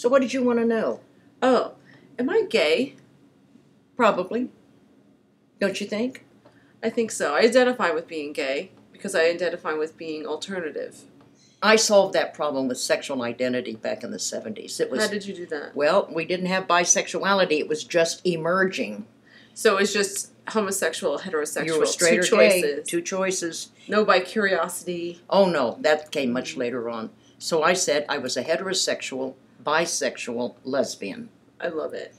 So what did you want to know? Oh, am I gay? Probably. Don't you think? I think so. I identify with being gay because I identify with being alternative. I solved that problem with sexual identity back in the 70s. It was How did you do that? well, we didn't have bisexuality. It was just emerging. So it was just homosexual, heterosexual, you were straight two or gay. choices. Two choices. No bi-curiosity. Oh no, that came much later on. So I said I was a heterosexual, bisexual, lesbian. I love it.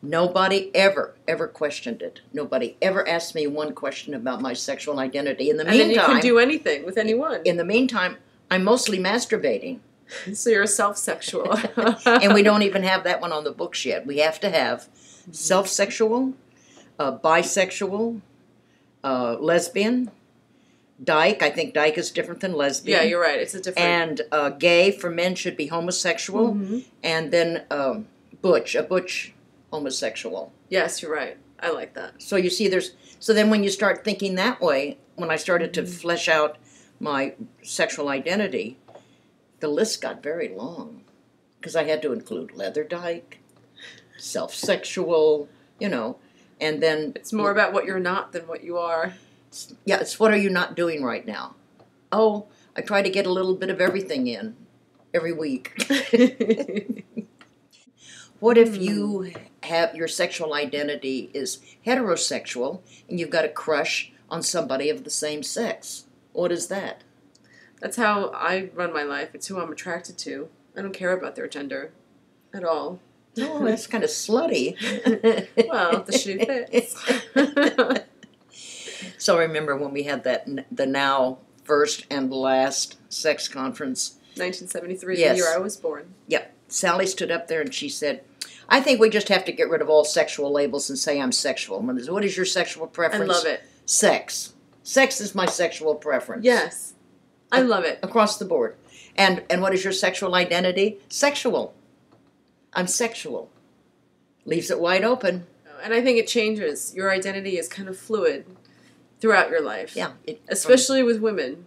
Nobody ever, ever questioned it. Nobody ever asked me one question about my sexual identity. In the And then you meantime, can do anything with anyone. in the meantime, I'm mostly masturbating, so you're self-sexual. and we don't even have that one on the books yet. We have to have self-sexual, uh, bisexual, uh, lesbian, dyke. I think dyke is different than lesbian. Yeah, you're right. It's a different. and uh, gay for men should be homosexual, Mhm. and then um, butch, a butch homosexual. Yes, you're right. I like that. So you see, there's so then when you start thinking that way, when I started Mm-hmm. to flesh out my sexual identity, the list got very long because I had to include leather dyke, self-sexual, you know, and then It's more about what you're not than what you are. Yeah, it's what are you not doing right now? Oh, I try to get a little bit of everything in every week. What if Hmm. you have your sexual identity is heterosexual and you've got a crush on somebody of the same sex? What is that? That's how I run my life. It's who I'm attracted to. I don't care about their gender at all. Oh, that's kind of slutty. Well, the shoe fits. so remember when we had that the NOW first and last sex conference? 1973, Yes. the year I was born. Yep. Sally stood up there and she said, "I think we just have to get rid of all sexual labels and say I'm sexual." What is your sexual preference? I love it. Sex. Sex is my sexual preference. Yes. I love it. across the board. And and what is your sexual identity? Sexual. I'm sexual. Leaves it wide open. And I think it changes. Your identity is kind of fluid throughout your life. Yeah. It, Especially with women.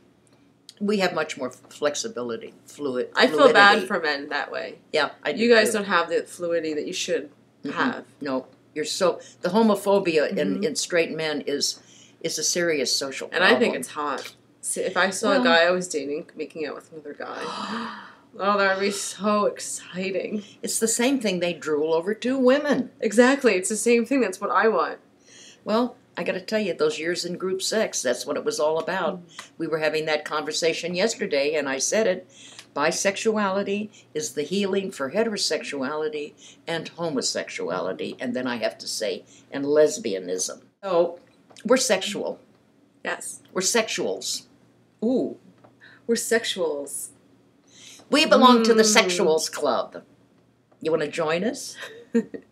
we have much more flexibility, fluid. I feel bad for men that way. Yeah, I do You guys too. don't have the fluidity that you should Mm-mm. have. No, you're so the homophobia in, Mhm. in straight men is is a serious social And. I think it's hot. See, if I saw Well- a guy I was dating making out with another guy, oh, that would be so exciting. it's the same thing they drool over two women. Exactly. It's the same thing. That's what I want. Well, I got to tell you, those years in group sex, that's what it was all about. We were having that conversation yesterday, and I said it. Bisexuality is the healing for heterosexuality and homosexuality, and then I have to say, and lesbianism. So, we're sexual. Yes. We're sexuals. Ooh. We're sexuals. We belong to the Mm. Sexuals Club. You want to join us?